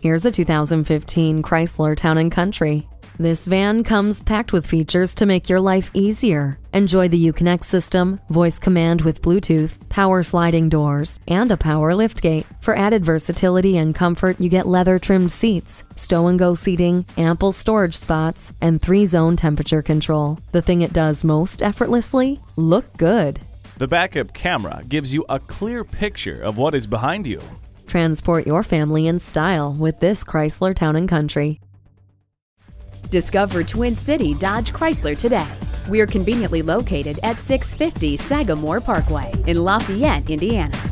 Here's a 2015 Chrysler Town & Country. This van comes packed with features to make your life easier. Enjoy the Uconnect system, voice command with Bluetooth, power sliding doors, and a power liftgate. For added versatility and comfort, you get leather trimmed seats, stow and go seating, ample storage spots, and three zone temperature control. The thing it does most effortlessly? Look good. The backup camera gives you a clear picture of what is behind you. Transport your family in style with this Chrysler Town & Country. Discover Twin City Dodge Chrysler today. We are conveniently located at 650 Sagamore Parkway in Lafayette, Indiana.